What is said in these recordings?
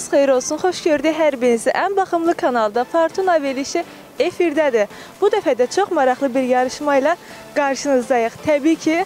vaxtınız xeyir olsun. Xoş gördük hər birinizi. Ən baxımlı kanalda Fortuna verilişi efirdədir. Bu dəfə də çox maraqlı bir yarışma ilə qarşınızdayıq. Təbii ki,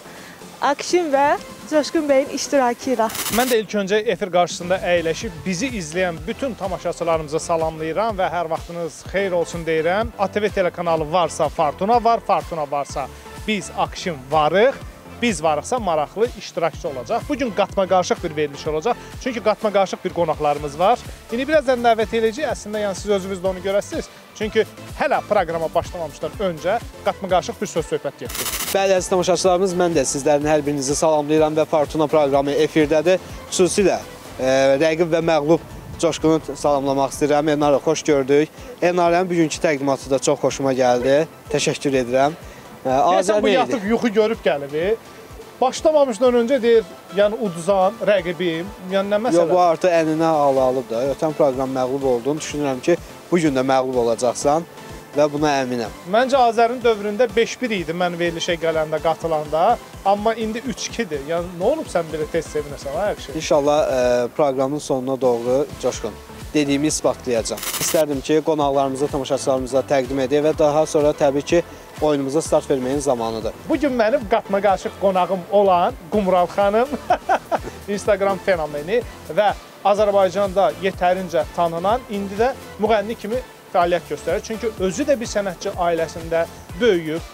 Akşin və Coşqun bəyin iştirakı ilə. Mən də ilk öncə efir qarşısında əyləşib bizi izləyən bütün tamaşaçılarımıza salamlayıram və hər vaxtınız xeyir olsun deyirəm. ATV telekanalı varsa Fortuna var, Fortuna varsa biz Akşin varıq. Biz varıqsa maraqlı iştirakçı olacaq. Bu gün qatma qarışıq bir veriliş olacaq. Çünki qatma qarışıq bir qonaqlarımız var. İndi birazdan dəvət edəcəyik. Əslində yəni siz özünüz də onu görəsiniz. Çünki hələ proqrama başlamamışdan öncə qatma qarışıq bir söz söhbət getdik. Bəli, əziz tamaşaçılarımız, mən də sizlərin hər birinizi salamlayıram və Fortuna proqramı efirdədir. Xüsusilə e, rəqib və məğlub Coşqunu salamlamaq istəyirəm. Elnarə xoş gördük. Elnarənin bugünkü təqdimatı da çox xoşuma gəldi. Təşəkkür edirəm. E, Deyəsən bu yatıb yuxu görüb gəlib. Başlamamışdan öncə deyir, yəni uduzan rəqibim, yəni nə məsələ? Yox, bu artıq əninə al alıb da. Ötən proqram məğlub oldun. Düşünürəm ki, bu gün də məğlub olacaqsan və buna əminəm. Məncə Azərin dövründə 5-1 idi mən verilişə gələndə, qatılanda, amma indi 3-2-dir. Yəni nə olub sən belə tez sevinəsən, ay yaxşı? İnşallah e, proqramın sonuna doğru Coşqun dediyimi isbatlayacağam. İstərdim ki, qonaqlarımıza, tamaşaçılarımıza təqdim edək və daha sonra təbii ki, oyunumuza start verməyin zamanıdır. Bu gün mənim qatma qarışıq qonağım olan Qumral xanım Instagram fenomeni və Azərbaycanda yetərincə tanınan, indi də müğənni kimi fəaliyyət göstərir. Çünki özü də bir sənətçi ailəsində böyüyüb,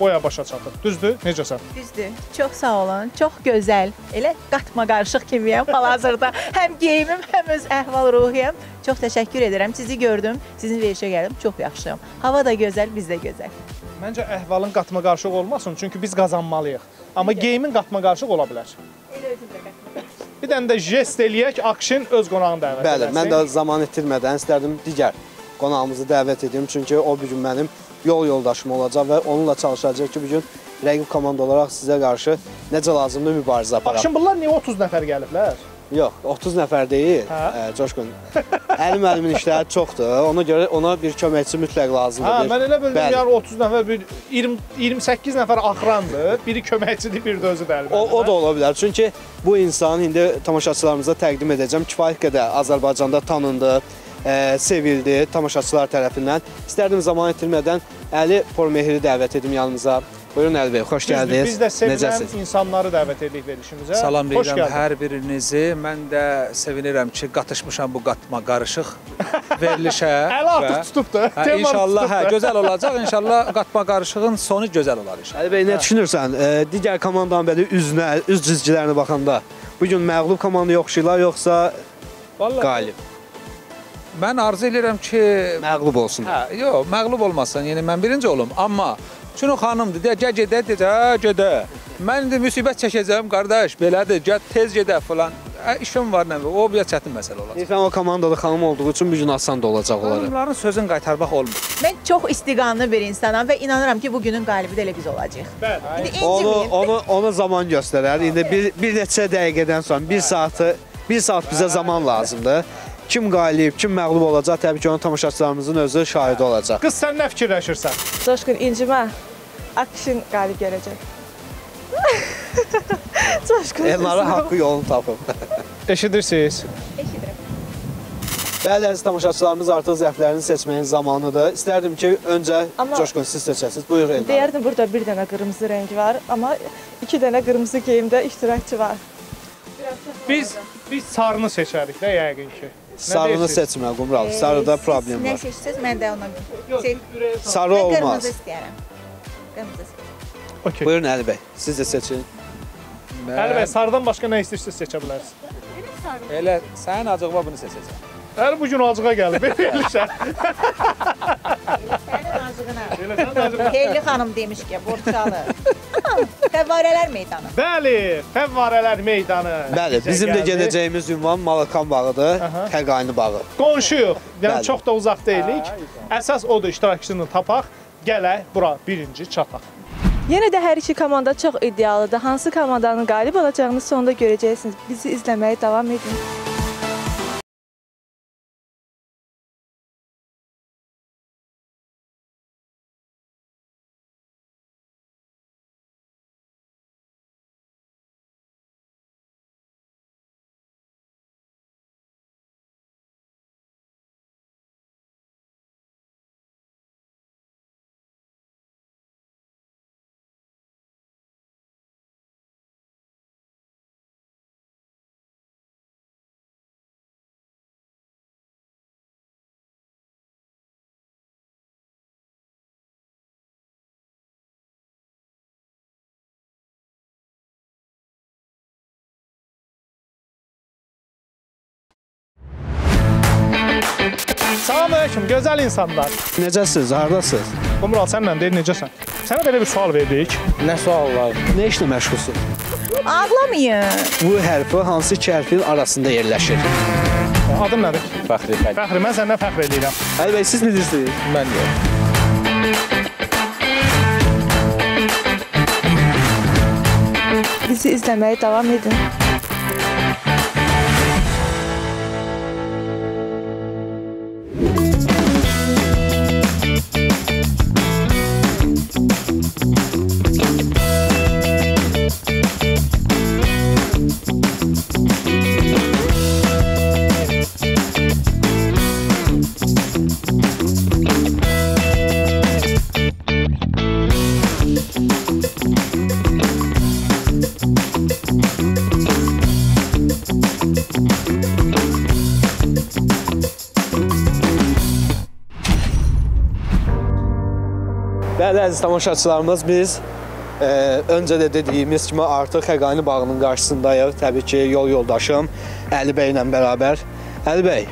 boya başa çatıb. Düzdür? Necəsən? Düzdür. Çox sağ olun. Çox gözəl. Elə qatma qarışıq kimiyəm hal-hazırda. həm geyimim, həm öz əhval-ruhiyyəm. Çox təşəkkür edirəm. Sizi gördüm, sizin verişə gəldim. Çox yaxşıyam. Hava da gözəl, biz də gözəl. Məncə əhvalın qatma qarışıq olmasın, çünki biz qazanmalıyıq. Amma geyimin qatma qarışıq ola bilər. Elə özüm də qatma Bir dənə də jest eləyək, Akşin öz qonağını dəvət Bəli, edəsin. mən də zaman itirmədən istərdim digər qonağımızı dəvət edim. Çünki o bu gün mənim yol yoldaşım olacaq və onunla çalışacaq ki, bu gün rəqib komanda olaraq sizə qarşı necə lazımdır mübarizə aparaq. Akşin bunlar niyə 30 nəfər gəliblər? Yox, 30 nəfər deyil. Hə? Hə? Coşqun. Əlim əlimin işləri çoxdur. Ona görə ona bir köməkçi mütləq lazımdır. Hə, bir- mən elə bildim yəni 30 nəfər bir 20 28 nəfər axrandır. Biri köməkçidir, biri də özü də əlbəttə. O, o da ola bilər. Çünki bu insan indi tamaşaçılarımıza təqdim edəcəm. Kifayət qədər Azərbaycanda tanındı, sevildi tamaşaçılar tərəfindən. İstərdim zaman itirmədən Əli Pormehri dəvət edim yanımıza. Buyurun Əli bəy, xoş gəldiniz. Biz də sevilən Necəsiz? insanları dəvət edirik verilişimizə. Salamlayıram gəldin. hər birinizi. Mən də sevinirəm ki, qatışmışam bu qatma qarışıq verilişə. Əli artıq tutubdu. Hə, inşallah hə, gözəl olacaq. İnşallah qatma qarışığın sonu gözəl olar inşallah. Əli bəy, nə düşünürsən? E, digər komandanın belə üzünə, üz cizgilərinə baxanda bu gün məğlub komanda yoxşuylar yoxsa Vallahi qalib? Mən arzu edirəm ki, Məğlub olsun. hə, yox, məğlub olmasın. Yəni mən birinci olum, amma Çünki xanımdır, deyə gəl gedə, deyə hə, gedə. Mən indi müsibət çəkəcəm, qardaş, belədir, gəl tez gedə falan. Hə, işim var nə? O bir çətin məsələ olacaq. Deyirsən o komandada xanım olduğu üçün bu gün asan da olacaq onlara. Xanımların sözün qaytarmaq olmur. Mən çox istiqanlı bir insanam və inanıram ki, bugünün qalibi də elə biz olacağıq. Bəli. İndi Onu onu onu zaman göstərər. İndi bir bir neçə dəqiqədən sonra 1 saatı 1 saat bizə zaman lazımdır. Kim qalib, kim məğlub olacaq, təbii ki, onun tamaşaçılarımızın özü şahidi olacaq. Qız sən nə fikirləşirsən? Coşqun incimə. Akşin qalib gələcək. Coşqun. Elnara haqqı yolunu tapıb. Eşidirsiniz? Bəli, əziz tamaşaçılarımız artıq zəflərini seçməyin zamanıdır. İstərdim ki, öncə Amma- Coşqun siz seçəsiniz. Buyur Elnara. Deyərdim burada bir dənə qırmızı rəng var, amma iki dənə qırmızı geyimdə iştirakçı var. Biz biz sarını seçərik də yəqin ki. Sarını seçmə, Qumral. Sarıda problem Nə var. seçsəz, mən də ona. Sarı Mən olmaz. qırmızı istəyərəm. Qırmızı istəyirəm. Okey. Buyurun Əli bəy, siz də seçin. Əli bəy, sarıdan başqa nə istəyirsiniz seçə bilərsiniz. Elə sənin acığına bunu seçəcəm. Əli bu gün acığa gəlib verilişə. Sənin acığına. Elə sən acığa. Heyli xanım demiş ki, Borçalı. Fəvvarələr meydanı. Bəli, fəvvarələr meydanı. Bəli, bizim də gedəcəyimiz ünvan Malakan bağıdır. Xəqani bağı. Qonşuyuq. Yəni çox da uzaq deyilik. Əsas odur iştirakçını tapaq, gələk bura birinci çataq. Yenə də hər iki komanda çox iddialıdır. Hansı komandanın qalib olacağını sonda görəcəksiniz. Bizi izləməyə davam edin. Salamünaleyküm, gözəl insanlar. Necəsiz? Hardasınız? Qumral sənlə deyir necəsən? Sənə belə bir sual verdik. Nə suallar? Nə işlə məşğulsun? Ağlamayın. Bu hərfi hansı iki hərfin arasında yerləşir? Adın nədir? Fəxri Fəxri. Fəxri, mən səndən fəxr edirəm. Əli bəy, siz bilirsiniz? Mən yox. Bizi izləməyə davam edin. Əziz tamaşaçılarımız, biz e, öncə də dediyimiz kimi artıq Xəqani bağının qarşısındayıq. Təbii ki, yol yoldaşım Əli bəy ilə bərabər. Əli bəy,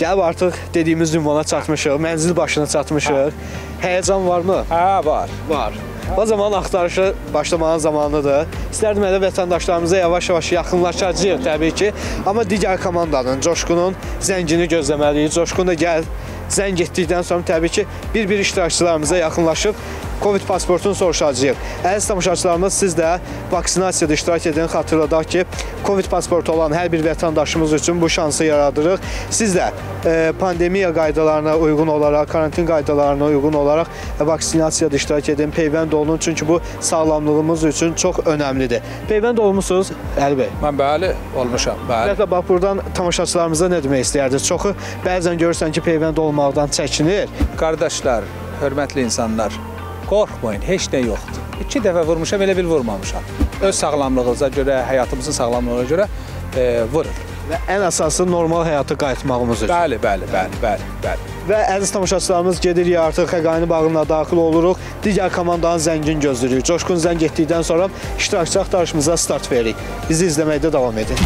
gəlib artıq dediyimiz ünvana çatmışıq, mənzil başına çatmışıq. Həyəcan varmı? Hə, var. Var. O zaman axtarışa başlamağın zamanıdır. İstərdim elə vətəndaşlarımıza yavaş-yavaş yaxınlaşacağıq təbii ki. Amma digər komandanın, Coşqunun zəngini gözləməliyik. Coşqun da gəl zəng etdikdən sonra təbii ki, bir-bir iştirakçılarımıza yaxınlaşıb Covid pasportunu soruşacağıq. Əziz tamaşaçılarımız, siz də vaksinasiyada iştirak edin. Xatırladaq ki, Covid pasportu olan hər bir vətəndaşımız üçün bu şansı yaradırıq. Siz də e, pandemiya qaydalarına uyğun olaraq, karantin qaydalarına uyğun olaraq vaksinasiyada iştirak edin, peyvənd olun. Çünki bu sağlamlığımız üçün çox önəmlidir. Peyvənd olmusunuz Əli bəy. Mən bəli olmuşam. Bəli. Ümumiyyətlə bax buradan tamaşaçılarımıza nə demək istəyirdiniz? Çoxu bəzən görürsən ki, peyvənd olmaqdan çəkinir. Qardaşlar, hörmətli insanlar, qorxmayın, heç nə yoxdur. 2 dəfə vurmuşam, elə bil vurmamışam. Öz sağlamlığınıza görə, həyatımızın sağlamlığına görə e, vurur. Və ən əsası normal həyata qayıtmağımız üçün. Bəli, bəli, bəli, bəli, bəli. Və əziz tamaşaçılarımız gedirik artıq Xəqani bağına daxil oluruq. Digər komandanın zəngin gözləyirik. Coşqun zəng etdikdən sonra iştirakçı axtarışımıza start veririk. Bizi izləməkdə davam edin.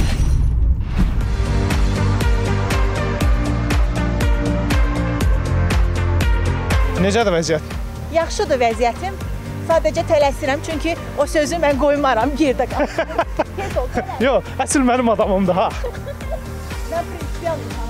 Necədir vəziyyət? Yaxşıdır vəziyyətim. Sadəcə tələsirəm çünki o sözü mən qoymaram yerdə qalsın. Yox, əsl mənim adamımdır ha. Mən prinsipial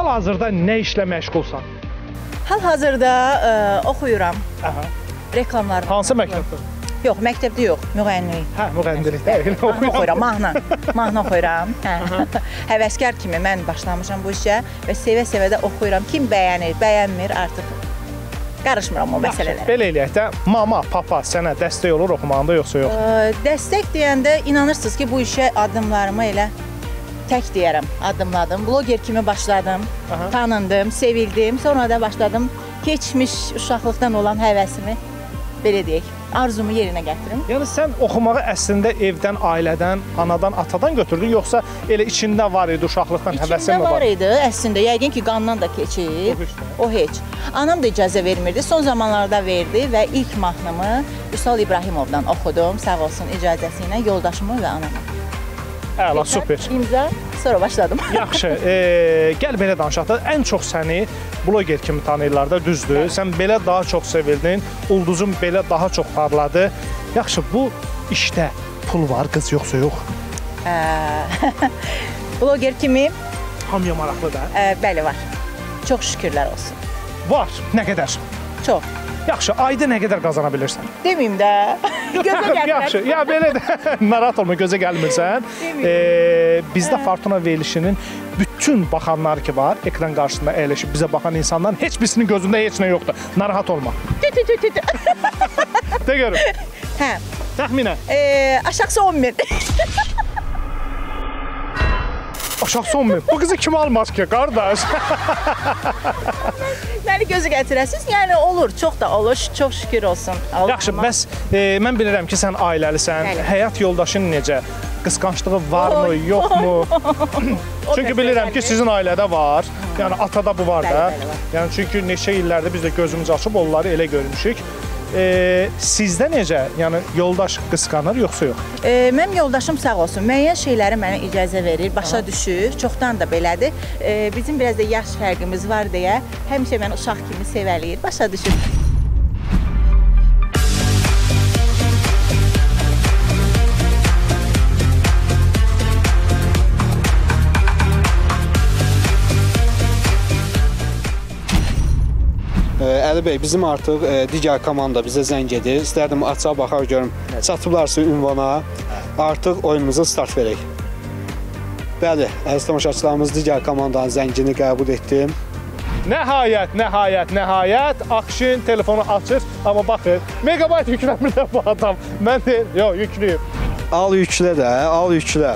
Hal-hazırda nə işlə məşğulsan? Hal-hazırda ə, oxuyuram Aha. reklamlar. Hansı məktəbdə? Yox, məktəbdə yox, müğənnilik. Hə, müğənnilik deyil. Mahnı oxuyuram, mahnı. Mahnı oxuyuram. Hə. Həvəskar kimi mən başlamışam bu işə və sevə-sevə də oxuyuram. Kim bəyənir, bəyənmir artıq qarışmıram o məsələlərə. Belə eləyək də, mama, papa sənə dəstək olur oxumağında yoxsa yox? Ə, Dəstək deyəndə inanırsınız ki, bu işə addımlarımı elə tək deyərəm, addımladım. Bloger kimi başladım, Aha. tanındım, sevildim. Sonra da başladım keçmiş uşaqlıqdan olan həvəsimi belə deyək, arzumu yerinə gətirim. Yəni sən oxumağı əslində evdən, ailədən, anadan, atadan götürdün, yoxsa elə içində var idi uşaqlıqdan həvəsin mi var var? idi, əslində yəqin ki, qandan da keçib. O heç. Anam da icazə vermirdi. Son zamanlarda verdi və ilk mahnımı Vüsal İbrahimovdan oxudum. Sağ olsun icazəsi ilə yoldaşımı və anamı. Əla, super. İmza, sonra başladım. Yaxşı, e, gəl belə danışaq da ən çox səni bloger kimi tanıyırlar da, düzdür? Sən belə daha çox sevildin, ulduzun belə daha çox parladı. Yaxşı, bu işdə pul var, qız yoxsa yox? Bloger kimi, Hamıya maraqlıdır. ə, bəli var. Çox şükürlər olsun. Var. Nə qədər? Çox. Yaxşı, ayda nə qədər qazana bilirsən? Deməyim də. Gözə gəlmir. Yaxşı, ya belə də narahat olma, gözə gəlmirsən. E, bizdə Fortuna verilişinin bütün baxanlar ki var, ekran qarşısında əyləşib bizə baxan insanların heç birisinin gözündə heç nə yoxdur. Narahat olma. De görüm. Hə. Təxminən. E, aşağısı 10 min. Aşağı son min. Bu qızı kim almaz ki, qardaş? Məni gözü gətirəsiz. Yəni olur, çox da olur. Çox şükür olsun. Allah Yaxşı, bəs e, mən bilirəm ki, sən ailəlisən. Bəli. Həyat yoldaşın necə? Qısqanclığı varmı, Oy, yoxmu? Çünki bilirəm ki, sizin ailədə var. Yəni atada bu var da. Bəli, bəli. Yəni çünki neçə illərdir biz də gözümüz açıb onları elə görmüşük. E, sizdə necə? Yəni yoldaş qısqanır yoxsa yox? E, mənim yoldaşım sağ olsun. Müəyyən şeyləri mənə icazə verir, başa düşür. Çoxdan da belədir. E, bizim biraz da yaş fərqimiz var deyə həmişə məni uşaq kimi sevəliyir, başa düşür. Əli bəy, bizim artıq ə, digər komanda bizə zəng edir. İstərdim açığa baxar görüm. Çatıblarsa ünvana artıq oyunumuza start verək. Bəli, əziz tamaşaçılarımız digər komandanın zəngini qəbul etdim. Nəhayət, nəhayət, nəhayət Akşin telefonu açır, amma baxın, megabayt yükləmirlər bu adam. Mən deyir, yox, yüklüyüm. Al yüklə də, al yüklə.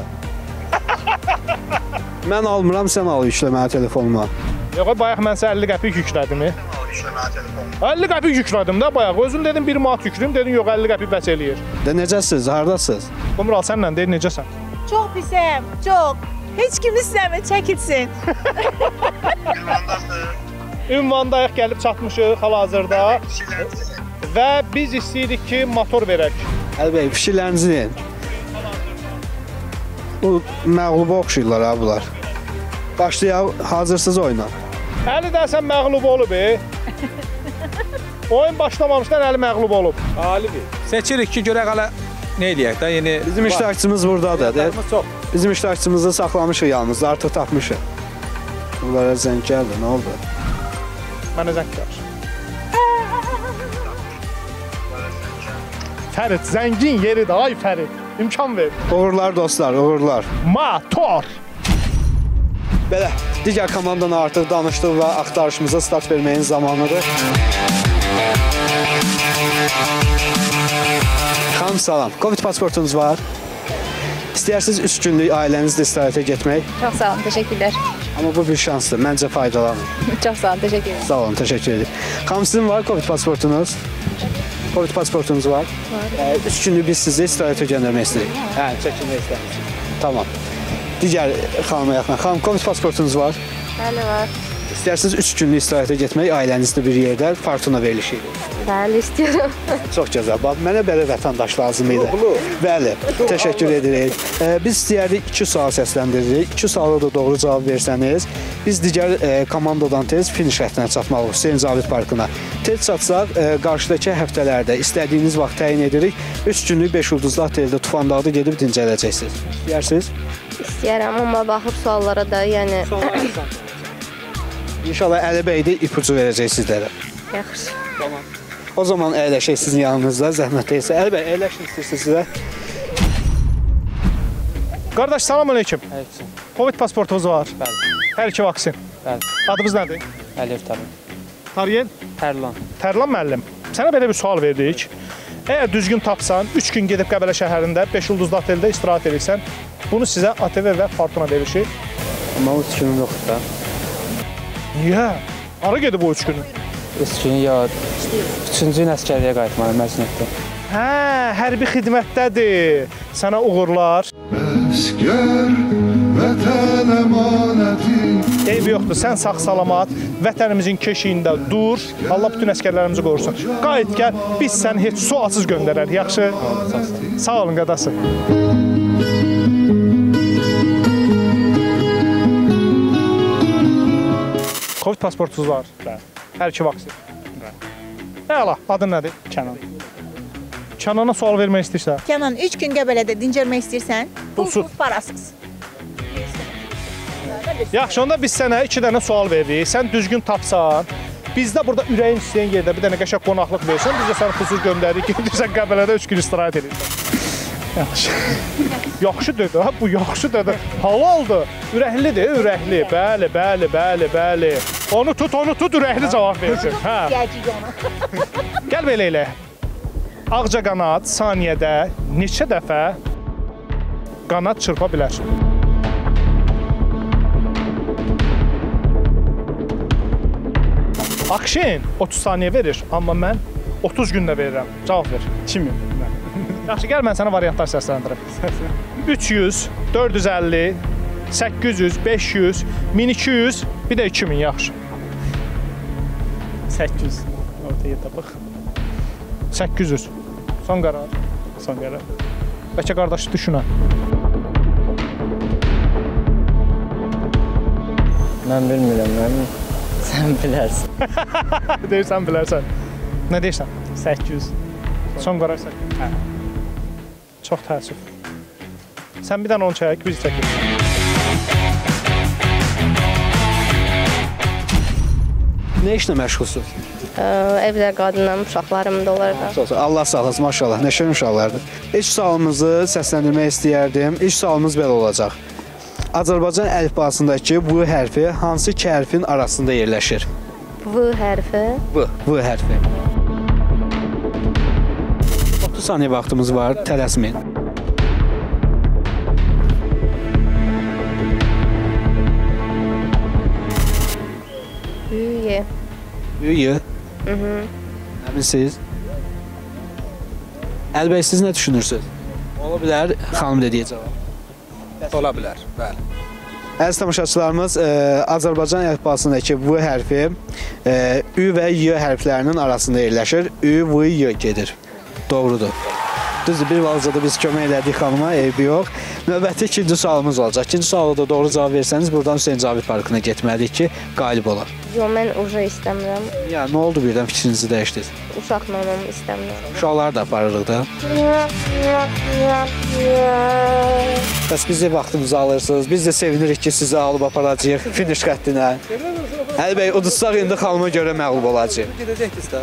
Mən almıram, sən al yüklə mənim telefonuma. Yox, bayaq mən sizə 50 qəpik yüklədim. 50 qəpik yüklədim də bayaq. Özün dedin 1 manat yükləyim, dedin yox 50 qəpik bəs eləyir. De necəsiz? Hardasınız? Qumral sənlə deyir necəsən? Çox pisəm, çox. Heç kim istəmir, çəkilsin. Ünvandayıq gəlib çatmışıq hal-hazırda və biz istəyirik ki, motor verək. Əli bəy, fikirlərinizi deyin. Bu məğluba oxşayırlar ha bunlar. Başlayaq, hazırsınız oyuna. Əli də sən məğlub olub, e? Oyun başlamamışdan Əli məğlub olub. Ali bir. Seçirik ki, görək hələ nə eləyək də, yəni Bizim iştirakçımız buradadır. De. Vaxtlarımız çox. Bizim iştirakçımızı saxlamışıq yanımızda, artıq tapmışıq. Bunlara zəng gəldi, nə oldu? Mənə zəng gəlir. Fərid, zəngin yeridir, ay Fərid. İmkan ver. Uğurlar dostlar, uğurlar. Motor. Belə, digər komandanı artıq danışdıq və axtarışımıza start verməyin zamanıdır. Xanım salam. Covid pasportunuz var. İstəyirsiniz 3 günlük ailənizlə istirahətə getmək, Çok sağ olun, teşekkürler. amma bu bir şansdır. Məncə faydalanın. Çok sağ olun, teşekkür ederim. Sağ olun, təşəkkür edirəm. Xanım sizin var Covid pasportunuz? Covid pasportunuz var? Var. 3 günlük biz sizi istirahətə göndərmək istəyirik. Hə, çəkinmək istəyirsiniz. Tamam. Digər xanıma yaxın. Xanım, Covid pasportunuz var? Bəli var. İstəyirsiniz 3 günlük istirahətə getmək ailənizlə bir yerdə Fortuna verilişi. Bəli, istiyorum. Çox gözəl. Bax, mənə belə vətəndaş lazım idi. Bəli, təşəkkür edirik. Biz istəyərdik 2 sual səsləndiririk. 2 suala da doğru cavab versəniz, biz digər komandadan tez finiş xəttinə çatmalıyıq Hüseyn Zavid Parkına. Tez çatsaq, qarşıdakı həftələrdə istədiyiniz vaxt təyin edirik. 3 günlük 5 ulduzlu oteldə Tufandağda gedib dincələcəksiniz. İstəyirsiniz? İstəyirəm, amma baxıb suallara da, yəni İnşallah Əli bəy də ipucu verəcək sizlərə. yaxşı. O zaman əyləşək sizin yanınızda, zəhmət deyilsə. Əli bəy, əyləşin istəyirsiniz sizə. Qardaş, salam aleyküm. Aleyküm. Covid pasportunuz var. Bəli. Hər iki vaksin. Bəli. Adınız nədir? Əlif tabii. Tariyen? Tərlan. Tərlan müəllim. Sənə belə bir sual verdik. Əgər düzgün tapsan, 3 gün gedib Qəbələ şəhərində 5 ulduzlu oteldə istirahət edirsən, bunu sizə ATV və Fortuna verilişi. Amma üç günüm yoxdur da. Niyə? Hara gedib o 3 günü? Üç gün ya üçüncü gün əskərliyə qayıtmalıyım məcnətdə. Hə, hərbi xidmətdədir. Sənə uğurlar. Əskər vətən əmanəti Eybi yoxdur. Sən sağ-salamat vətənimizin keşiyində dur. Allah bütün əskərlərimizi qorusun. Qayıt gəl. Biz səni heç su açız göndərərik. Yaxşı? Sağ olun qadası. Covid pasportunuz var? Bəli. Hər iki vaksin. Bəli. Əla, adın nədir? Kənan. Kənana sual vermək istəyirsən? Kənan 3 gün Qəbələdə dincəlmək istəyirsən, Pulsuz. parasız. Yaxşı, onda biz sənə 2 dənə sual veririk. Sən düzgün tapsan, bizdə burada ürəyin istəyən yerdə bir dənə qəşəng qonaqlıq versən, biz də səni pulsuz göndəririk. Gedirsən Qəbələdə 3 gün istirahət edirsən. Yaxşı. yaxşıdır da, bu yaxşıdır da. Halaldır. Ürəklidir, ürəkli. Bəli, bəli, bəli, bəli. Onu tut, onu tut, ürəkli cavab versin. Hə. Yəcik ona. Gəl belə elə. Ağca qanad saniyədə neçə dəfə qanad çırpa bilər? Akşin 30 saniyə verir, amma mən 30 gündə verirəm. Cavab ver. Kimi? Yaxşı, gəl mən sənə variantlar səsləndirim. 300, 450, 800, 500, 1200, bir də 2000 yaxşı. 800. Ortaya tapıq. 800. Son qərar. Son qərar. Bəlkə qardaşı düşünən. Mən bilmirəm, mən sən bilərsən. deyirsən, bilərsən. Nə deyirsən? 800. Son qərar 800. Hə. Çox təəssüf. Sən bir dənə onu çək, biz çəkirik. Nə işlə məşğulsunuz? Ə, evdə qadınam, uşaqlarım da olardı. Çox sağ- Allah sağlasın, maşallah. Nəşən uşaqlardır. İlk sualımızı səsləndirmək istəyərdim. İlk sualımız belə olacaq. Azərbaycan əlifbasındakı bu hərfi hansı iki hərfin arasında yerləşir? V hərfi. V. V hərfi. 30 saniyə vaxtımız var, tələsməyin. Y. Y. Mhm. Əminsiniz? Əlbəy, siz nə düşünürsünüz? Ola bilər, xanım dediyi cavab. Ola bilər. Bəli. Əziz tamaşaçılarımız, e, Azərbaycan əlifbasındakı V hərfi e, Ü və Y hərflərinin arasında yerləşir. Ü, V, Y gedir. Doğrudur. Düzdür, bir balaca da biz kömək elədik xanıma, eybi yox. Növbəti ikinci sualımız olacaq. İkinci suala da doğru cavab versəniz, buradan Hüseyn Cavid Parkına getməliyik ki, qalib olar. Yo, mən uca istəmirəm. Ya, nə oldu birdən fikrinizi dəyişdiniz? Uşaqla olmamı istəmirəm. Uşaqları da aparırıq da. Bəs bizi vaxtımızı alırsınız. Biz də sevinirik ki, sizi alıb aparacağıq finiş xəttinə. Əli bəy, udutsaq indi xanıma görə məğlub olacağıq. Gedəcəkdiniz də.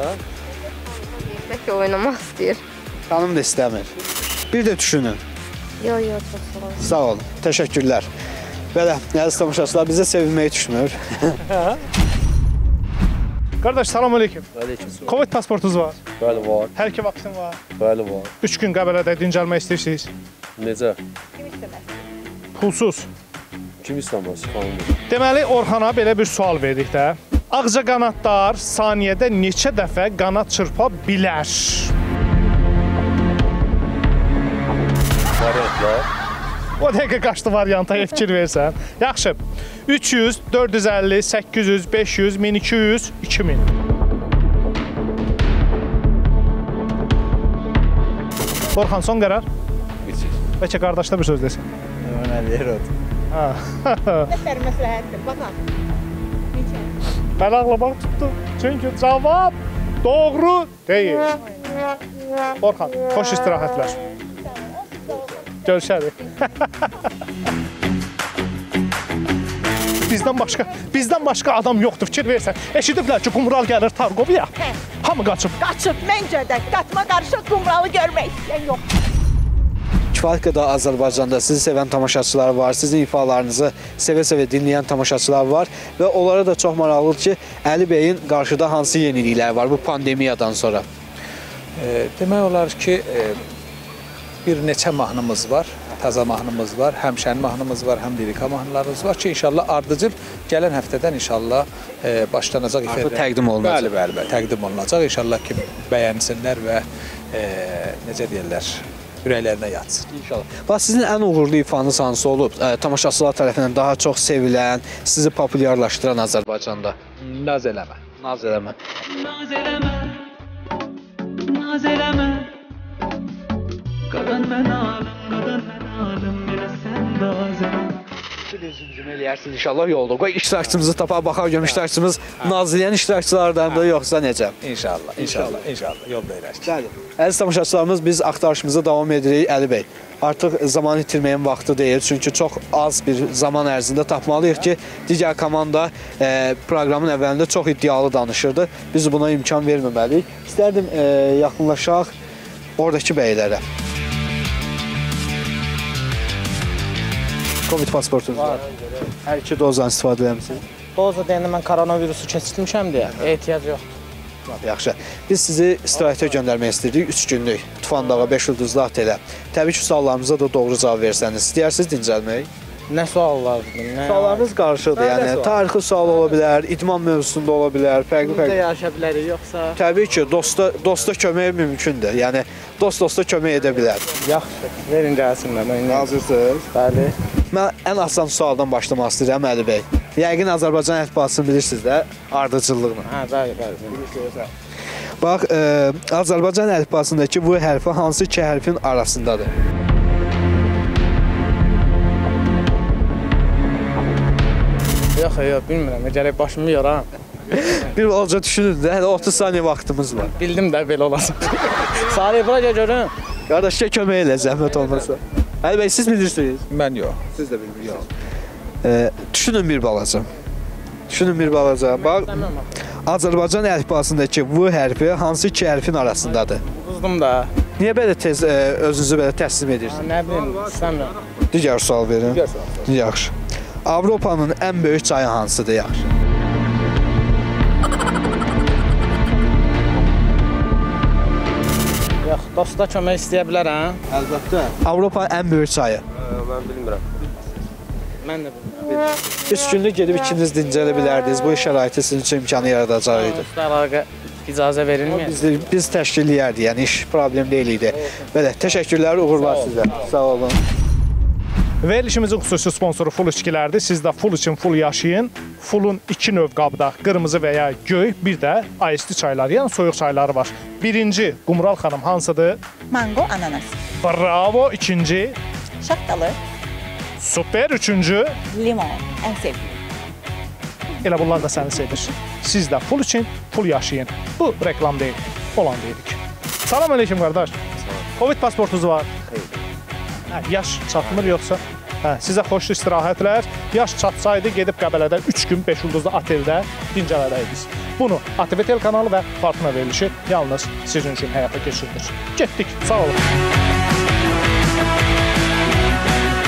Bəlkə oynamaq istəyir. Xanım da istəmir. Bir də düşünün. Yo, yo, çox sağ ol. Sağ olun. Təşəkkürlər. Belə, əziz tamaşaçılar, bizə sevinməyi düşmür. Qardaş, salam aleyküm. Aleyküm. Covid pasportunuz var. Bəli var, Hər iki vaksin var. bəli var. 3 gün Qəbələdə dincəlmək istəyirsiniz. Necə? Pulsuz. Kim istəməz? Xanım. Deməli Orxana belə bir sual verdik də. Ağca qanadlar saniyədə neçə dəfə qanad çırpa bilər? Variantlar. O dəqiqə qaçdı varianta fikir versən. Yaxşı. 300, 450, 800, 500, 1200, 2000. Orxan son qərar. Biçir. Bəlkə qardaşla bir söz desin. Mənə deyir o. Nəfər məsləhətdir. Baxaq. Mən ağlamaq tutdu. Çünki cavab doğru deyil. Orxan, xoş istirahətlər. Görüşərik. bizdən başqa, bizdən başqa adam yoxdur. Fikir versən. Eşidiblər ki, Qumral gəlir Targoviya. Hamı qaçıb. Qaçıb məncə də qatma qarışıq qumralı görmək istəyən yox. Kifayət qədər Azərbaycanda sizi sevən tamaşaçılar var, sizin ifalarınızı sevə-sevə dinləyən tamaşaçılar var və onlara da çox maraqlıdır ki, Əli bəyin qarşıda hansı yenilikləri var bu pandemiyadan sonra? E, demək olar ki, e, bir neçə mahnımız var. Təzə mahnımız var, həm şən mahnımız var, həm lirika mahnılarımız var ki, inşallah ardıcıl gələn həftədən inşallah e, başlanacaq Artıq təqdim olunacaq. Bəli, bəli, bəli, təqdim olunacaq. İnşallah ki, bəyənsinlər və e, necə deyirlər, ürəklərinə yatsın. İnşallah. Bax sizin ən uğurlu ifanız hansı olub? Ə, tamaşaçılar tərəfindən daha çox sevilən, sizi populyarlaşdıran Azərbaycanda? Naz eləmə. Naz eləmə. Naz eleme Naz eleme Kadın ben alım Kadın ben alım Beni sen de az eleme Cümə eləyərsiniz inşallah yolda. Qoy iştirakçımızı tapa baxaq görüm iştirakçımız Naziliyənin iştirakçılardandır yoxsa necə? İnşallah, inşallah, inşallah. Yolda irəliləşək. Bəli. Əziz tamaşaçılarımız biz axtarışımıza davam edirik Əli bəy. Artıq zaman itirməyin vaxtı deyil, çünki çox az bir zaman ərzində tapmalıyıq ki, digər komanda e, proqramın əvvəlində çox iddialı danışırdı. Biz buna imkan verməməliyik. İstərdim e, yaxınlaşaq oradakı bəylərə. Covid pasportunuz var. Hər iki dozdan istifadə etmisiniz? Doza deyəndə mən koronavirusu keçirmişəm deyə ehtiyac yoxdur. Yaxşı. Biz sizi istirahətə göndərmək istəyirik 3 günlük Tufan dağı 5 ulduzlu otelə. Təbii ki, suallarımıza da doğru cavab versəniz. İstəyirsiniz dincəlmək? Nə suallardır? Nə Suallarınız qarşıdır. Bəli, Yəni sual. tarixi sual ola bilər, idman mövzusunda ola bilər, Burada fərqli-fərqli. yaşa bilərik yoxsa? Təbii ki, dosta dosta kömək mümkündür. Yəni dost dosta kömək edə bilər. Yaxşı. Verin gəlsin mənə. Hazırsınız? Bəli. Mən ən asan sualdan başlamaq istəyirəm Əli bəy. Yəqin Azərbaycan əlifbasını bilirsiniz də, ardıcıllıqla. Hə, bəli, bəli. Bax, e, Azərbaycan əlifbasındakı bu hərfi hansı iki hərfin arasındadır? Yox, yox, bilmirəm. Gərək başımı yoram. Bir balaca düşünün də, hələ 30 saniyə vaxtımız var. Bildim də belə olacaq. Salih bura gəl görüm. Qardaşa kömək elə zəhmət olmasa. Əli bəy siz bilirsiniz? Mən yox. Siz də bilmirsiniz. E, düşünün bir balaca. Düşünün bir balaca. Bax, Azərbaycan əlifbasındakı bu hərfi hansı iki hərfin arasındadır? Uzdum da. Niyə belə tez e, özünüzü belə təslim edirsiniz? Nə bilim, istəmirəm. Digər sual verin. Digər sual. Yaxşı. Avropanın ən böyük çayı hansıdır? Yaxşı. Dosta kömək istəyə bilərəm. Əlbəttə. Avropanın ən böyük çayı. Mən bilmirəm. Mən də bilmirəm. 3 günlük gedib ikiniz dincələ bilərdiniz. Bu şəraiti sizin üçün imkanı yaradacaq idi. Əlaqə icazə verilmir. Biz biz təşkil edərdik, yəni iş problem deyil idi. Belə, təşəkkürlər, uğurlar sizə. Sağ olun. Verilişimizin xüsusi sponsoru Full içkilərdir. Siz də Full üçün Full yaşayın. Fullun iki növ qabda, qırmızı və ya göy, bir də ayıstı çayları, yəni soyuq çayları var. Birinci Qumral xanım hansıdır? Mango, ananas, Bravo. İkinci, şaftalı, super. Üçüncü, limon, ən sevdiyim. elə bunlar da səni sevir. Siz də Full üçün Full yaşayın. Bu reklam deyil, olan deyirik. Salam aleyküm qardaş. Covid pasportunuz var? Hə, yaş çatmır yoxsa? Hə, sizə xoşlu istirahətlər. Yaş çatsaydı gedib Qəbələdə 3 gün 5 ulduzlu oteldə dincələdəydiniz. Bunu ATV Tel kanalı və Partner verilişi yalnız sizin üçün həyata keçirilir. Getdik. Sağ olun.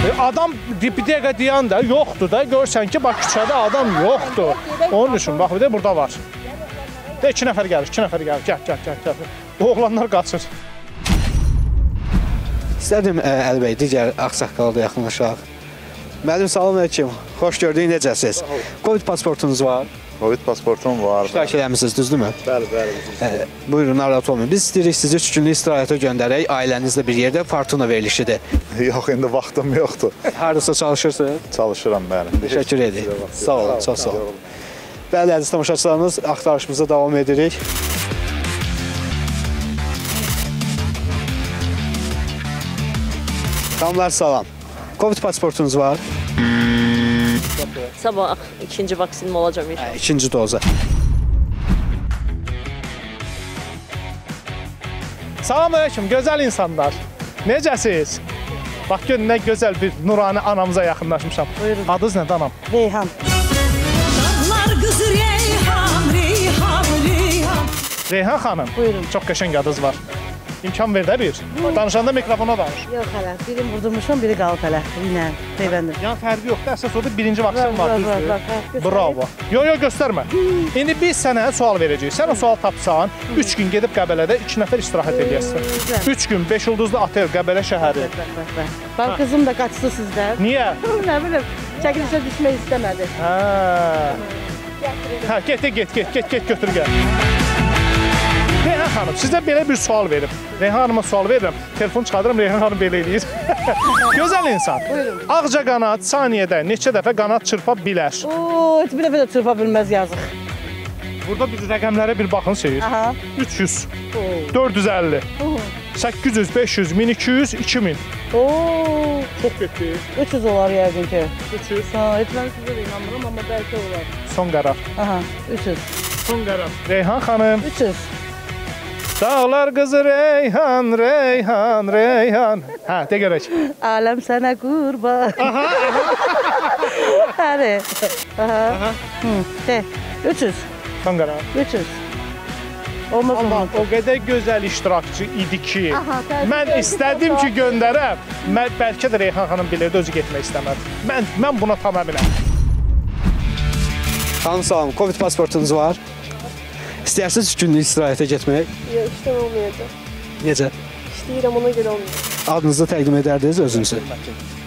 E, Adam bir dəqiqə deyən də yoxdur da. Görsən ki, bax küçədə adam yoxdur. Onun üçün bax bir də burada var. De 2 nəfər gəlir, 2 nəfər gəlir. Gəl, gəl, gəl, gəl. Oğlanlar qaçır. İstədim ə, Əli bəy, digər ağsaqqala da yaxınlaşaq. Müəllim salam əleykum. Xoş gördük, necəsiz? Covid pasportunuz var. Covid pasportum var. İştirak eləmisiniz, düzdürmü? Bəli, bəli. Ə, buyurun, narahat olmayın. Biz istəyirik sizi 3 günlük istirahətə göndərək. Ailənizlə bir yerdə Fortuna verilişidir. Yox, indi vaxtım yoxdur. Hardasa çalışırsınız? Çalışıram, bəli. Təşəkkür edirik. Sağ olun, çox sağ olun. Bəli, əziz tamaşaçılarımız, axtarışımıza davam edirik. Xanımlar salam. Covid pasportunuz var. Sabah ikinci vaksinim olacağım inşallah. İkinci doza. Salam aleyküm, gözəl insanlar. Necəsiz? Bax gör nə gözəl bir nurani anamıza yaxınlaşmışam. Buyurun. Adınız nədir anam? Reyhan. Dağlar qızı Reyhan, Reyhan, Reyhan. Reyhan xanım. Buyurun. Çox qəşəng adınız var. İmkan ver də bir. Danışanda mikrofona danış. Yox hələ. Birini vurdurmuşam, biri qalıb hələ. ilə peyvəndim. Yəni fərqi yoxdur. Əsas odur birinci vaksin var, düzdür? Bravo. Yo, yo, göstərmə. İndi biz sənə sual verəcəyik. Sən o sual tapsan, 3 gün gedib Qəbələdə 2 nəfər istirahət eləyəsən. Güzel. 3 gün 5 ulduzlu otel Qəbələ şəhəri. Bax, qızım da qaçdı sizdən. Niyə? nə bilim, çəkilişə düşmək istəmədi. Hə. Hə, get, get, get, get, get götür gəl. Reyhan xanım, sizə belə bir sual verim. Reyhan xanıma sual verirəm. Telefon çıxardıram, Reyhan xanım belə eləyir. Gözəl insan. Buyurun. Ağca qanad saniyədə neçə dəfə qanad çırpa bilər? Oo, heç bir dəfə də çırpa bilməz yazıq. Burada biz rəqəmlərə bir baxın seyir. Aha. 300, Oo. 450, Oo. 800, 500, 1200, 2000. Oo. Çox getdi. 300 olar yəqin ki. 300. Ha, heç mən sizə də inanmıram, amma bəlkə olar. Son qərar. Aha, 300. Son qərar. Reyhan xanım. 300. Dağlar qızı Reyhan, Reyhan, Reyhan. Hə, de görək. Aləm sənə qurban. Aha, Həri. Aha. Hı, de. 300. Son qərar. 300. Olmaz Amma olmaz. o qədər gözəl iştirakçı idi ki, Aha, mən istədim ki, göndərəm. Mən bəlkə də Reyhan xanım bilirdi, özü getmək istəmədi. Mən mən buna tam əminəm. Xanım salam, Covid pasportunuz var. İstəyirsiniz 3 günlük istirahətə getmək? Yox, işləm olmayacaq. Necə? İşləyirəm, ona görə olmayacaq. Adınızı təqdim edərdiniz özünüzü.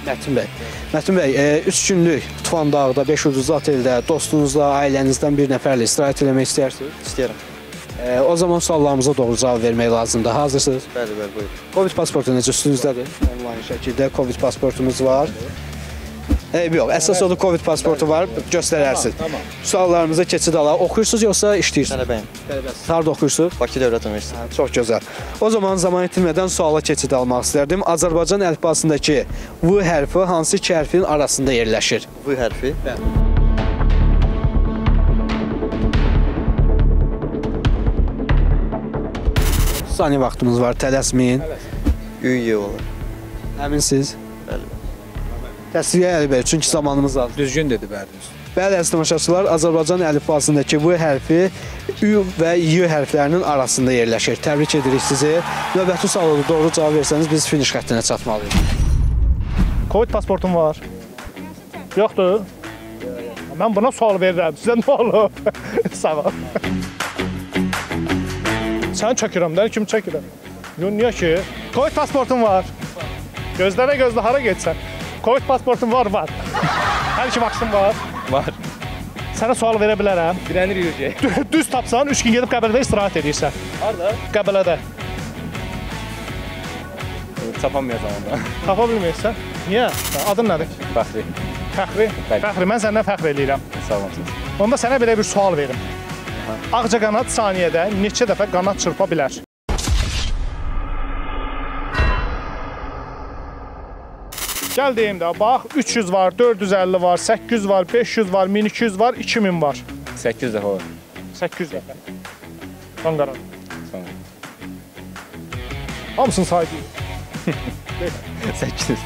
Mətin bəy. Mətin bəy, 3 günlük Tufan dağda, 5 ulduzlu oteldə dostunuzla, ailənizdən bir nəfərlə istirahət etmək istəyirsiniz? İstəyirəm. E, o zaman suallarımıza doğru cavab vermək lazımdır. Hazırsınız? Bəli, bəli, buyurun. Covid pasportu necə üstünüzdədir? Onlayn şəkildə Covid pasportumuz var. Eyb yox, əsas odur Covid pasportu var, göstərərsiz. Tamam, Suallarımıza keçid alaq. Oxuyursunuz yoxsa işləyirsiniz? Tələbəyim. Tələbəsiz. Harda oxuyursunuz? Bakı Dövlət Universiteti. Çox gözəl. O zaman zaman itirmədən suala keçid almaq istərdim. Azərbaycan əlifbasındakı V hərfi hansı iki hərfin arasında yerləşir? V hərfi. Bəli. Saniyə vaxtımız var, tələsməyin. Üy olur. Əminsiz? Bəli. Təsdiqə Əli bəy, çünki zamanımız azdır. Düzgün dedi düzgün. Bəli, əziz tamaşaçılar, Azərbaycan əlifbasındakı V hərfi Ü və Y hərflərinin arasında yerləşir. Təbrik edirik sizi. Növbəti suala da doğru cavab versəniz biz finiş xəttinə çatmalıyıq. Covid pasportum var. Yoxdur? Mən buna sual verirəm. Sizə nə olub? Sağ ol. Sən çəkirəm də, kim çəkirəm? Yox, niyə ki? Covid pasportum var. Gözlərə gözlə hara getsən? Covid pasportum var, var. Hər iki vaksin var. Var. Sənə sual verə bilərəm. Dirənir yürüyəcək. Dü- Düz tapsan 3 gün gedib Qəbələdə istirahət edirsən. Harda? Qəbələdə. Tapamayacağım onda. Tapa bilmirsən? Niyə? Adın nədir? Fəxri. Fəxri. Fəxri, mən səndən fəxr eləyirəm. Sağ olasınız. Onda sənə belə bir sual verim. Ağca qanad saniyədə neçə dəfə qanad çırpa bilər? Gəl deyim də, bax 300 var, 450 var, 800 var, 500 var, 1200 var, 2000 var. 800 dəfə var. 800 dəfə. Son qərar. Son. Hamısını saydı. 800.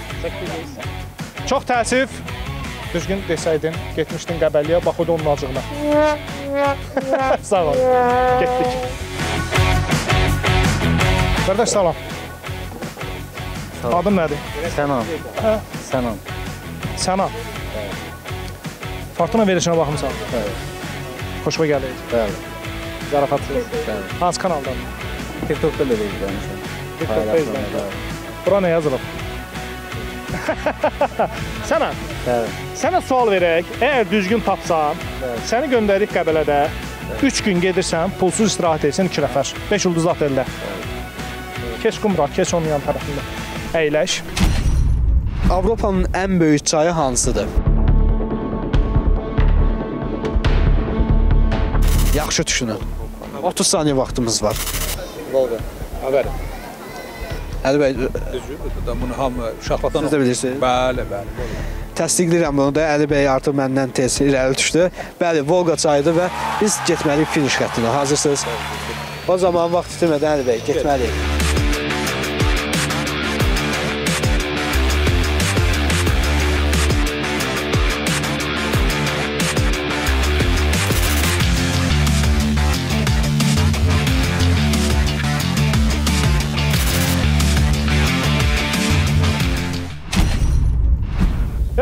Çox təəssüf. Düzgün desəydin, getmişdin Qəbəliyə, bax o da onun acığına. Sağ ol. Getdik. Qardaş salam. Adın nədir? Sənan. Hə? Sənan. Sənan. Fortuna verilişinə baxmısan? Bəli. Xoşuma gəlir. Bəli. Zarafatsız. Bəli. Hansı kanaldan? TikTokda da izləmişəm. TikTokda izləmişəm. Bura nə yazılıb? Sənə, Bəli. sənə sual verək. Əgər düzgün tapsan, səni göndərik Qəbələdə. 3 gün gedirsən, pulsuz istirahət etsən 2 nəfər. 5 ulduzlu oteldə. Keç qumra, keç onun yan tərəfində. Əyləş. Avropanın ən böyük çayı hansıdır? Yaxşı düşünün. 30 saniyə vaxtımız var. Volga. Bəli. Əli bəy, Düzgündür da bunu hamı uşaqlardan siz də bilirsiniz. Bəli, bəli. Təsdiqləyirəm bunu da. Əli bəy artıq məndən tez irəli düşdü. Bəli, Volqa çayıdır və biz getməliyik finiş xəttinə. Hazırsınız? O zaman vaxt itirmədən Əli bəy getməliyik.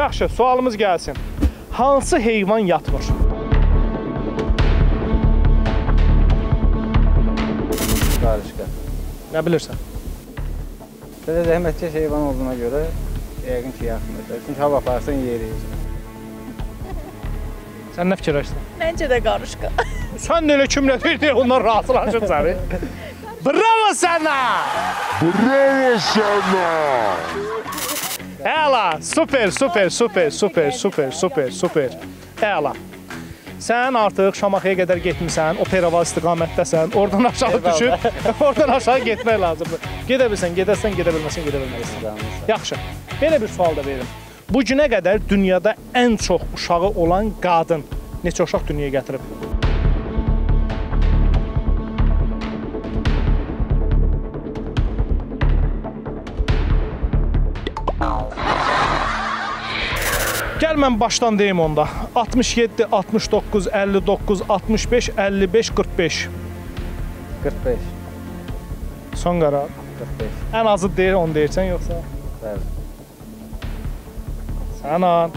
Yaxşı, sualımız gəlsin. Hansı heyvan yatmır? Qarışqa. Nə bilirsən? Belə zəhmətkeş heyvan olduğuna görə yəqin ki, yaxındır. Çünki hava aparsan yeriyiz. Sən nə fikirləşirsən? Məncə də qarışqa. Sən də elə kimlə deyir, ondan razılaşır səni. Bravo sənə! Bravo sana! Əla, super, super, super, super, super, super, super. Əla. Sən artıq Şamaxıya qədər getmisən, Operaval istiqamətdəsən. Oradan aşağı düşüb, oradan aşağı getmək lazımdır. Gedə bilsən, gedərsən, gedə bilməsən, gedə bilməzsən. Yaxşı. Belə bir sual da verim. Bu günə qədər dünyada ən çox uşağı olan qadın neçə uşaq dünyaya gətirib? Gəl mən başdan deyim onda. 67, 69, 59, 65, 55, 45. 45. Son qərar. 45. Ən azı deyir, onu deyirsən yoxsa? Bəli. Sənan.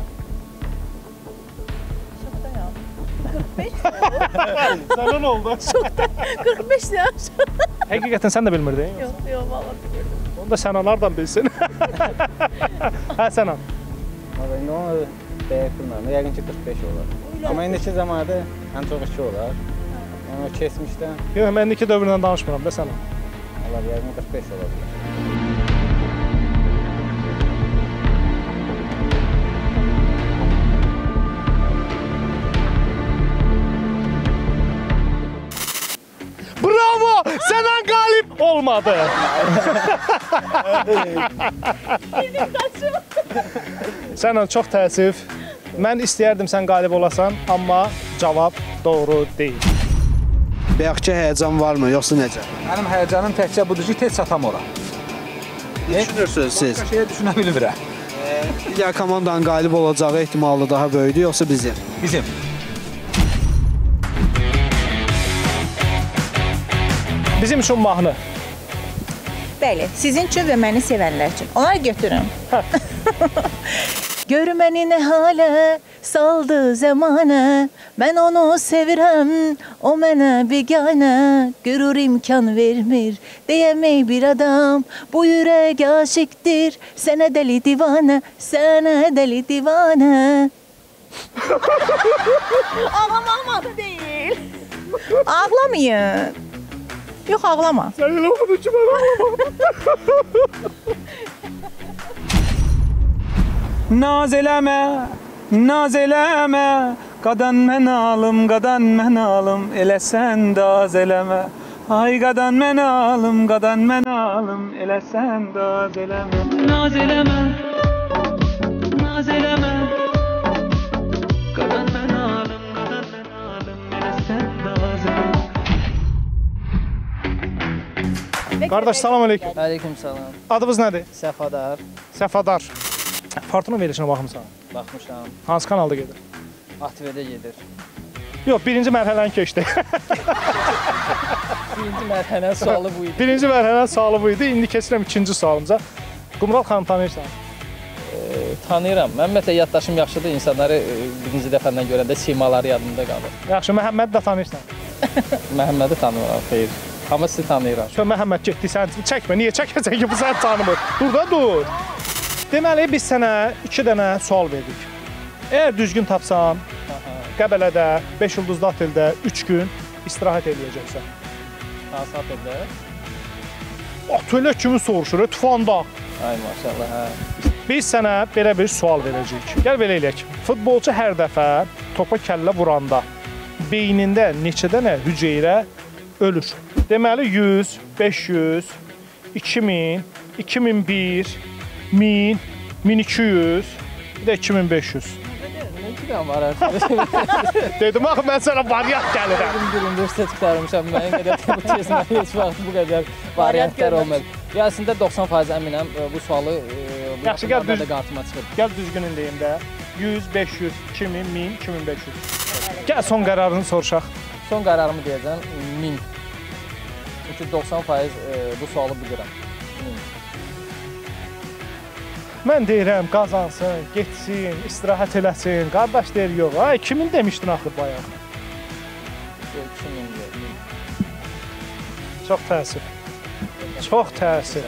45. Sənan oldu. Şokda. 45 nə aşağı? Həqiqətən sən də bilmirdin? Yox, yox, vallahi bilmirdim. Onu da sən onlardan bilsin. Həsənəm. Valla indi onu dəqiq bilmirəm. Yəqin ki 45 olar. Amma indiki zamanada ən çox 2 olar. Yəni o keçmişdə Yox, mən indiki dövrdən danışmıram da sənə. valla yəqin 45 ola bilər. Bravo! Sənan qalib olmadı. Sənan çox təəssüf. Mən istəyərdim sən qalib olasan, amma cavab doğru deyil. Bayaqki həyəcan varmı, yoxsa necə? Mənim həyəcanım təkcə budur ki, tez çatam ora. Düşünürsünüz siz? Başqa şeyə düşünə bilmirəm. Digər komandanın qalib olacağı ehtimalı daha böyükdür, yoxsa bizim? Bizim. Bizim üçün mahnı. Bəli, sizin üçün və məni sevənlər üçün. Onlar götürün. Gör məni nə halə saldı zəmanə Mən onu sevirəm, o mənə biganə Qürur imkan vermir, deyəmək bir adam. Bu ürək aşiqdir, sənə dəli divanə Sənə dəli divanə Ağlamamadı deyil Ağlamayın. Yox ağlama. Sən elə oxudun ki, mən ağlamadım. Naz eləmə, naz eləmə, qadan mən alım, qadan mən alım, elə sən daz eləmə. Ay qadan mən alım, qadan mən alım, elə sən daz eləmə. Naz eləmə Naz eləmə Qadan mən alım, qadan mən alım Elə sən naz eləmə Qardaş, salam əleykum. Aleyküm salam. Adınız nədir? Səfadar. Səfadar. Fortuna verilişinə baxmısan. Baxmışam. Hansı kanalda gedir? ATV-də gedir. Yox, birinci mərhələni keçdi. Birinci mərhələ sualı bu idi. birinci mərhələ sualı bu idi. İndi keçirəm ikinci sualımıza. Qumral xanım tanıyırsan? Tanıyıram. Mən ümumiyyətlə yaddaşım yaxşıdır. İnsanları e, birinci dəfədən görəndə simaları yadımda qalır. Yaxşı, Məhəmmədi də tanıyırsan. Məhəmmədi tanımıram, xeyr. Amma sizi tanıyıram. Şö Məhəmməd getdi, sən çəkmə. Niyə çəkəcəksən ki, bu səni tanımır? Dur da dur. Deməli biz sənə 2 dənə sual verdik. Əgər düzgün tapsan, Qəbələdə, 5 ulduzlu oteldə 3 gün istirahət eləyəcəksən. Hansı oteldə? Otelə kimi soruşur, tufanda. Ay maşallah, hə. Biz sənə belə bir sual verəcəyik. Gəl belə eləyək. Futbolçu hər dəfə topa kəllə vuranda beynində neçə dənə hüceyrə ölür? Deməli 100, 500, 2000, 2001, 1000, 1200, bir də 2500. Nə qədər var artıq? Dedim axı mən sənə variant gəlirəm. Bir universitet qurtarmışam. Mənim qədər bu tezmə heç vaxt bu qədər variantlar olmadı. Ya əslində 90% əminəm e, bu sualı e, bu Yaxşı, gəl düz- da qarşıma çıxıb. Gəl düzgün indiyim də. 100, 500, 2000, 1000, 2500. Gəl son qərarını soruşaq. Son qərarımı deyəcəm 1000. Çünki 90% e, bu sualı bilirəm. 1000. Mən deyirəm qazansın, getsin, istirahət eləsin. Qardaş deyir yox. Ay kimin demişdin axı bayaq? Yox, 2000 deyil. Çox təəssüf. Çox təəssüf.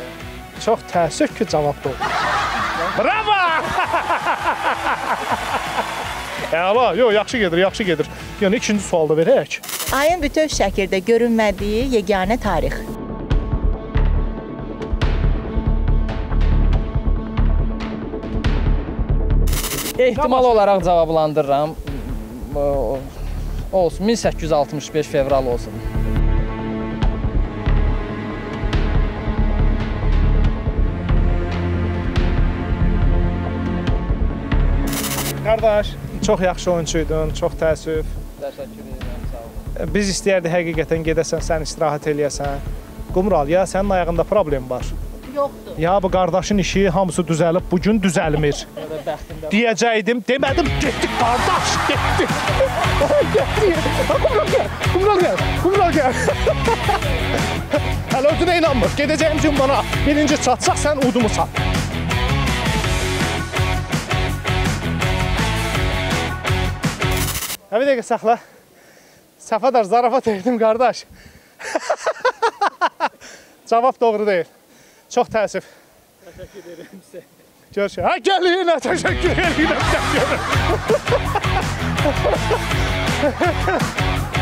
Çox təəssüf ki, cavab doğru. Bravo! Əla, yox, yaxşı gedir, yaxşı gedir. Yəni ikinci sualda verək. Ayın bütöv şəkildə görünmədiyi yeganə tarix. Ehtimal olaraq cavablandırıram. Olsun 1865 fevral olsun. Qardaş, çox yaxşı oyunçuydun, çox təəssüf. Təşəkkür edirəm, sağ olun. Biz istəyərdik həqiqətən gedəsən, sən istirahət eləyəsən. Qumral, ya sənin ayağında problem var. Yoxdur. Ya bu qardaşın işi hamısı düzəlib, bu gün düzəlmir. Deyəcəydim, demədim, getdik qardaş, getdik. Qumral gəl, Qumral gəl, Qumral gəl. Hələ özünə inanmır. Gedəcəyim gün bana birinci çatsaq sən udumusan. Ha bir dəqiqə saxla. Səfədar zarafat etdim qardaş. Cavab doğru deyil. Çox təəssüf. Təşəkkür edirəm sizə. Görüşürük. Hə, gəlin, təşəkkür edirəm. Təşəkkür edirəm.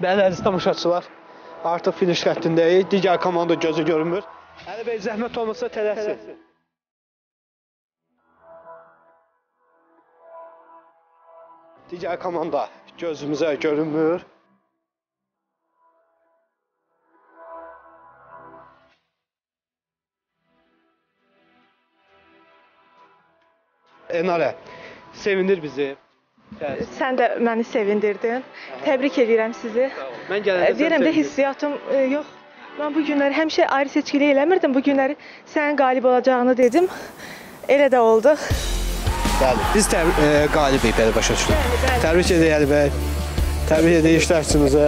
Bəli, əziz tamaşaçılar, artıq finiş xəttindəyik. Digər komanda gözü görünmür. Əli bəy zəhmət olmasa tələsin. Digər komanda gözümüzə görünmür. Enarə, sevindir bizi. Sən də məni sevindirdin. Təbrik edirəm sizi. Mən gələndə sən Deyirəm də hissiyatım e, yox. Mən bu günləri həmişə ayrı seçkilik eləmirdim. Bu günləri sənin qalib olacağını dedim. Elə də oldu. Bəli, biz təb e, qalibik belə başa düşdük. Təbrik edirik Əli bəy. Təbrik edirik iştirakçımızı.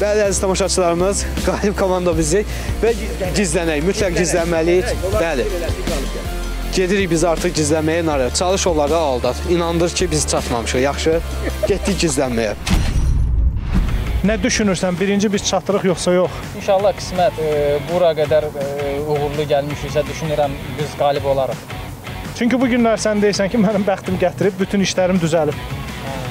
Bəli, əziz tamaşaçılarımız, qalib komanda bizi və gizlənək, mütləq gizlənməliyik. Bəli. Gedirik biz artıq gizlənməyə narə. Çalış onları aldat. İnandır ki, biz çatmamışıq. Yaxşı. Getdik gizlənməyə. Nə düşünürsən? Birinci biz çatırıq yoxsa yox? İnşallah qismət e, bura qədər e, uğurlu gəlmişiksə düşünürəm biz qalib olarıq. Çünki bu günlər sən deyirsən ki, mənim bəxtim gətirib, bütün işlərim düzəlib.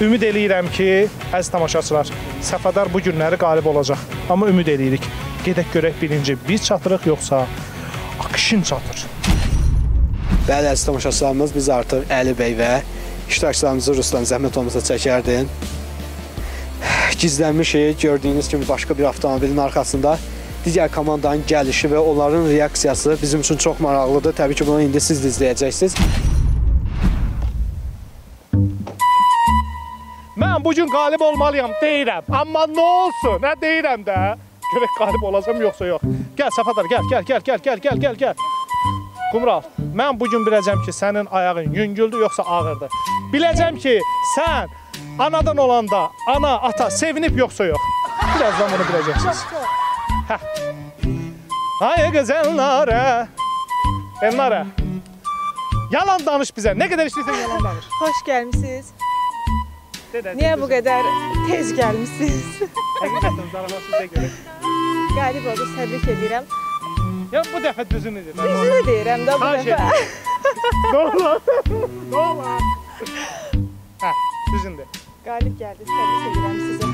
Ümid eləyirəm ki, əziz tamaşaçılar, Səfədar bu günləri qalib olacaq. Amma ümid eləyirik. Gedək görək birinci biz çatırıq yoxsa Akşin çatır. Bəli, əziz tamaşaçılarımız, biz artıq Əli bəy və iştirakçılarımızı Ruslan zəhmət olmasa çəkərdin. Gizlənmişik, gördüyünüz kimi başqa bir avtomobilin arxasında digər komandanın gəlişi və onların reaksiyası bizim üçün çox maraqlıdır. Təbii ki, bunu indi siz izləyəcəksiniz. Mən bugün qalib olmalıyam deyirəm, amma nə olsun, nə deyirəm də. Görək qalib olacam yoxsa yox. Gəl Səfadar, gəl, gəl, gəl, gəl, gəl, gəl, gəl. Qumral. Mən bu gün biləcəm ki, sənin ayağın yüngüldür yoxsa ağırdır. Biləcəm ki, sən anadan olanda ana, ata sevinib yoxsa yox. Birazdan bunu biləcəksiniz. Hə. Ay gözəllərə. Elnarə. Yalan danış bizə. Nə qədər istəyirsən yalan danış. Xoş gəlmisiniz. Dedə, Niyə bu qədər tez gəlmisiniz? Həqiqətən zarafatsız da görək. Qalib oldunuz, təbrik edirəm. Ya bu dəfə düzünü de. Düzünü deyirəm də bu dəfə. Nə olar? Nə olar? Hə, düzün de. Qalib gəldiniz, təbrik edirəm sizi.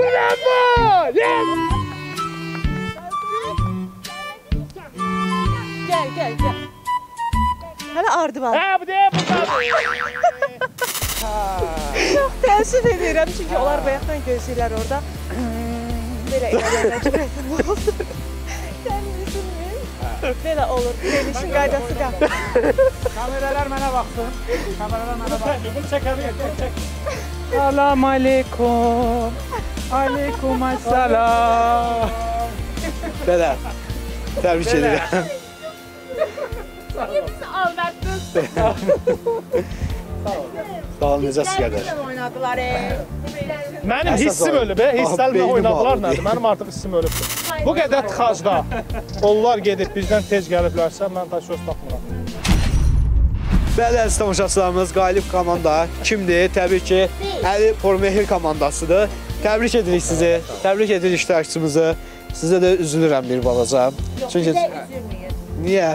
Bravo! Yes! Gəl, gəl, gəl. Hələ ardı var. Hə, bu deyə bu Çox təəssüf edirəm çünki onlar bayaqdan gözləyirlər orada. Belə eləməyə cürətim oldu. Sən bilirsin Belə olur. Verilişin qaydası qalır. Kameralar mənə baxsın. Kameralar mənə baxsın. Bunu çəkərik, bunu çək. Salam aleykum. Aleykum assalam. Belə. Təbrik edirəm. Bizi aldattın. Sağ olun, necəsiz qədər? oynadılar. e. Mənim Əsas hissim oyun. ölüb, e, hisslərimlə Ah, beynim oynadılar ağrıyır. nədir? Mənim artıq hissim ölübdür. Bu qədər tıxacda onlar gedib bizdən tez gəliblərsə, mən ta söz tapmıram. Bəli, əziz tamaşaçılarımız, qalib komanda kimdir? Təbii ki, Əli Pormehir komandasıdır. Təbrik edirik sizi. Təbrik edirik iştirakçımızı. Sizə də üzülürəm bir balaca. Çünki Bizə üzülməyir. niyə?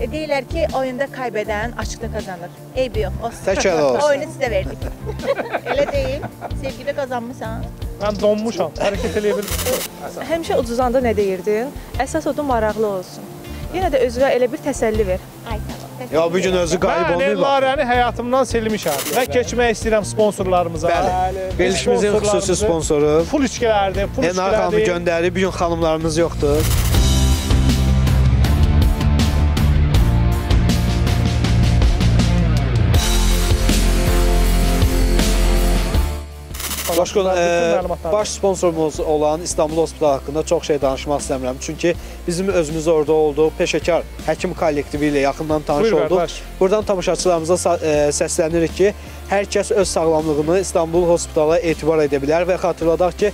E, deyirlər ki, oyunda kaybeden açıqda kazanır. Eybi yox. O Təkrar olsun. Oyunu sizə verdik. Elə deyil. Sevgili qazanmısan. Mən donmuşam, hərəkət eləyə bilmirəm. Həmişə ucuzanda nə deyirdin? Əsas odur maraqlı olsun. Yenə də özünə elə bir təsəlli ver. Ay tamam. Ya bu gün özü qalib Mən olmayıb. Ellarəni həyatımdan silmişəm və keçmək istəyirəm sponsorlarımıza. Bəli. Verilişimizin xüsusi sponsoru Pul içkilərdir, pul Enar xanımı içkilərdir. göndərir. Bu gün xanımlarımız yoxdur. Bütün e, baş sponsorumuz olan İstanbul Hospital haqqında çox şey danışmaq istəmirəm. Çünki bizim özümüz orada olduq, peşəkar həkim kollektivi ilə yaxından tanış Buyur, olduq. qardaş. Buradan tamaşaçılarımıza e, səslənirik ki, hər kəs öz sağlamlığını İstanbul Hospitala etibar edə bilər və xatırladaq ki,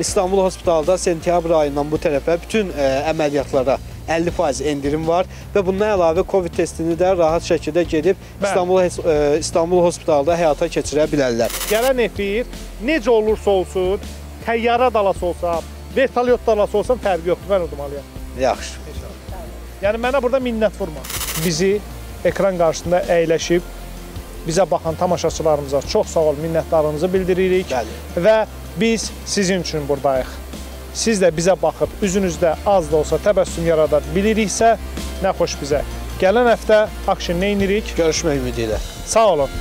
İstanbul Hospitalda sentyabr ayından bu tərəfə bütün ə, əməliyyatlara 50% endirim var və bundan əlavə COVID testini də rahat şəkildə gedib Bəli. İstanbul ə, İstanbul Hospitalda həyata keçirə bilərlər. Gələn efir necə olursa olsun, təyyarə dalası olsa, vertolyot dalası olsa fərqi yoxdur. Mən udmalıyam. Yaxşı. Yəni mənə burada minnət vurma. Bizi ekran qarşısında əyləşib bizə baxan tamaşaçılarımıza çox sağ ol, minnətdarlığımızı bildiririk Bəli. və biz sizin üçün burdayıq. Siz də bizə baxıb üzünüzdə az da olsa təbəssüm yarada biliriksə, nə xoş bizə. Gələn həftə action nə edirik? Görüşmək ümidi ilə. Sağ olun.